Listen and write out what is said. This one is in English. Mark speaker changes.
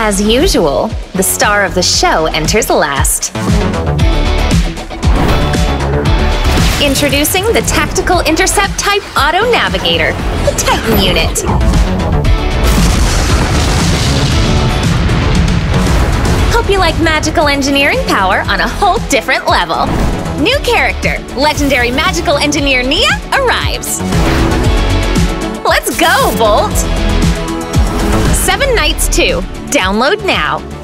Speaker 1: As usual, the star of the show enters last. Introducing the Tactical Intercept Type Auto Navigator, the Titan unit. Hope you like magical engineering power on a whole different level. New character, legendary magical engineer Nia, arrives. Let's go, Bolt! Seven Knights 2. Download now.